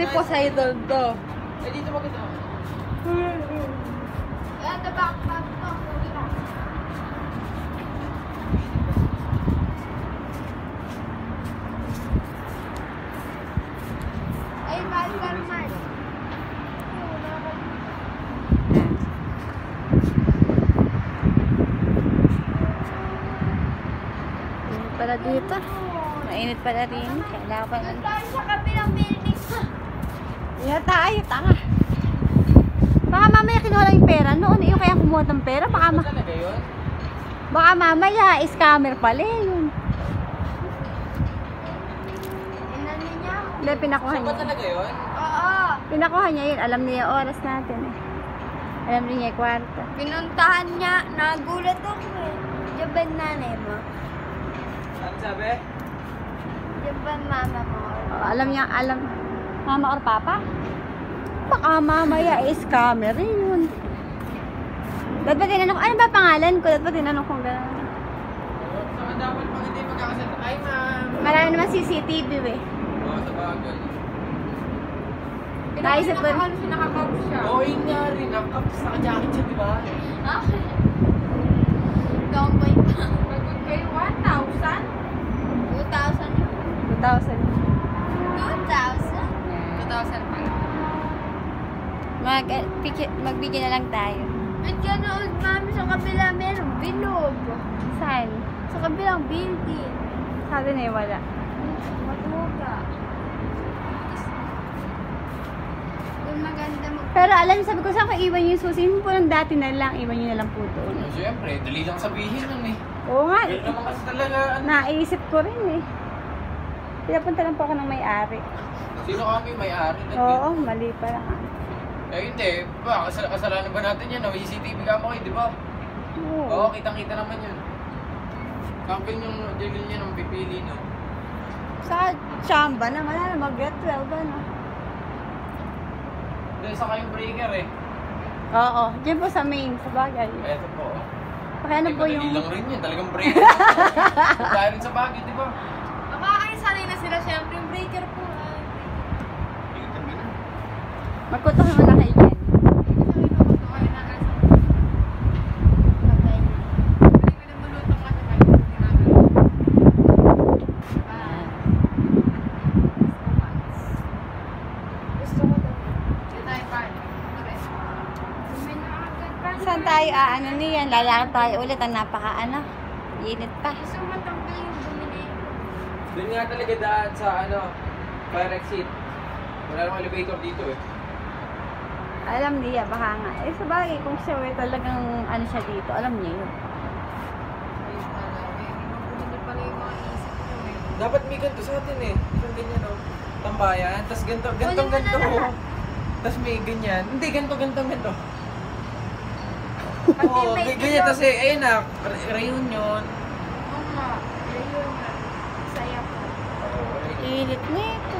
Kasi Poseidon to. Eh, dito maganda. At the back, back, back. Ay, mahal ka naman. Pala dito. Mainit pala rin. Kailangan pa Doon tayo sa kabilang building. Yeah, tayo, tanga. Baka mamaya kinuha lang yung pera. Noon, yung kaya kumuha ng pera. Baka, ma baka mamaya, scammer pala eh, yun. Hindi, pinakuha Saan ba niya. talaga yun? Oo. Pinakuha niya yun. Alam niya yung oras natin eh. Alam rin niya yung kwarto. Pinuntahan niya. Nagulat ako eh. Yung nanay mo? Ano sabi? Yung mama mo? Oh, alam niya, alam. Mama or papa? Baka mamaya eh, scammer rin yun. Dapat ba tinanong, ano ba pangalan ko? Dapat ba tinanong kung gano'n? Saka dapat pag hindi magkakasal. Ay, ma'am. Marami naman CCTV eh. Oo, sa bagay. Naisip ko, nakakaup siya. Oo, yun nga rin. Tapos naka-jacket siya, di ba? Don't wait pa. Pagod kayo, 1,000? 2,000. 2,000. 2,000? 2,000 pala. Mag, eh, picture, magbigyan na lang tayo. At ganoon mami sa kabila meron bilog. Saan? Sa kabilang building. Sabi na eh, wala. Matuga. Kung maganda mag... Pero alam niyo, sabi ko saan ko iwan yung susi. Hindi po lang dati na lang, iwan niyo na lang po. Oh, Siyempre, dali lang sabihin nun eh. Oo nga, Ganun naman kasi talaga. ano. naisip ko rin eh. Pinapunta lang po ako ng may-ari. Sino kami may-ari? Oo, mali pa lang. Eh hindi, ba, kasal kasalanan ba natin yan? May CCTV ka mo, di ba? Oo, Oo. kitang-kita naman yun. Kampil yung deal niya ng pipili, no? Sa chamba na, wala na mag-get 12 ano. Dahil sa kayong breaker eh. Oo, dyan po sa main, sa bagay. Eto po. Paki ano po yung... lang rin yun, talagang breaker. Dahil sa bagay, di ba? Sanay na sila, syempre yung breaker po. ah. Breaker ka na. Magkutok naman na kayo. Ah. Saan tayo aano niyan? Lalakad tayo ulit. Ang napaka ano. Init pa. Gusto ko Doon nga talaga daan sa ano, fire exit. Wala namang elevator dito eh. Alam niya, baka nga. Eh, sa bagay, kung siya eh, talagang ano siya dito, alam niya yun. Yung. Dapat may ganito sa atin eh. Isang ganyan oh. Tambayan. Tapos ganito, ganito, mo na ganito. lahat. Tapos may ganyan. Hindi, ganito, ganito, ganito. Oo, may may ganyan. Tapos eh, ayun na, re- reunion. Oo nga. Pa. Init nito.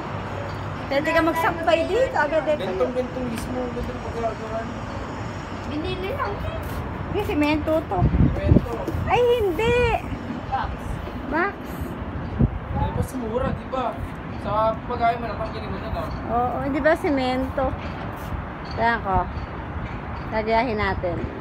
Pwede ka magsampay dito, agad eh. Gantong, gantong mismo. Gantong pagkagawan. Binili lang. Kasi semento to. Kwento. Ay, hindi! Max. Ano pa mura, di ba? Sa pagkain mo, napangkinig mo na lang. Oo, hindi ba semento? Kaya ko. Lagyahin natin.